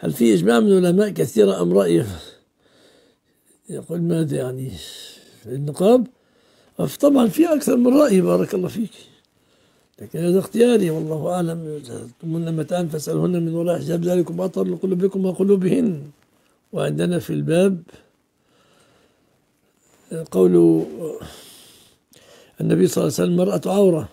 هل في إجماع من العلماء كثيرة أم رأي؟ يقول ماذا يعني؟ في النقاب؟ طبعا في أكثر من رأي بارك الله فيك. لكن هذا اختياري والله أعلم. ثم متان فاسألهن من وراء حجاب ذلكم أطهر لقلوبكم وقلوبهن. وعندنا في الباب قول النبي صلى الله عليه وسلم المرأة عورة.